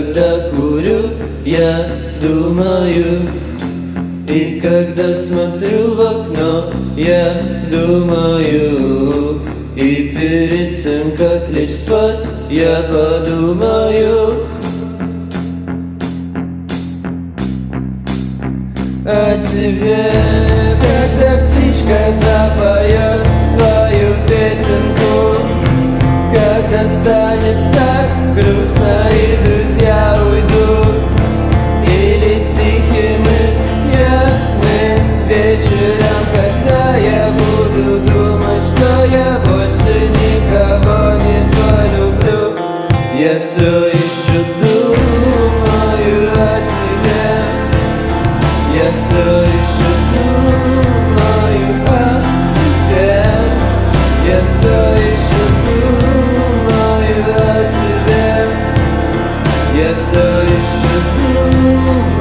Когда курю, я думаю. И когда смотрю в окно, я думаю. И перед тем, как лечь спать, я подумаю. О тебе, когда птичка запоет свою песенку Когда станет так грустно и друзья вечером Когда я буду думать, что я больше никого не полюблю. Я все еще думаю о тебе. Я все еще думаю о тебе. Я все еще думаю о тебе. Я все еще думаю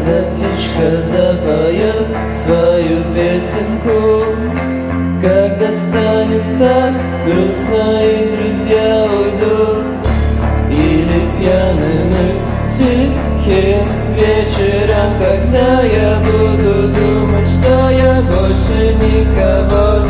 Когда птичка запоет свою песенку. Когда станет так грустно и друзья уйдут. Или пьяным и тихим вечером Когда я буду думать, что я больше никого не